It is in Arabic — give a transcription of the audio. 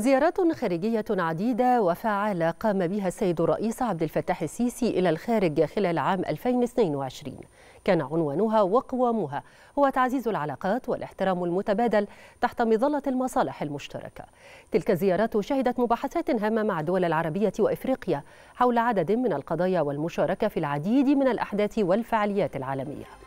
زيارات خارجية عديدة وفعالة قام بها السيد الرئيس عبد الفتاح السيسي إلى الخارج خلال عام 2022 كان عنوانها وقوامها. هو تعزيز العلاقات والاحترام المتبادل تحت مظلة المصالح المشتركة. تلك الزيارات شهدت مباحثات هامة مع الدول العربية وإفريقيا حول عدد من القضايا والمشاركة في العديد من الأحداث والفعاليات العالمية.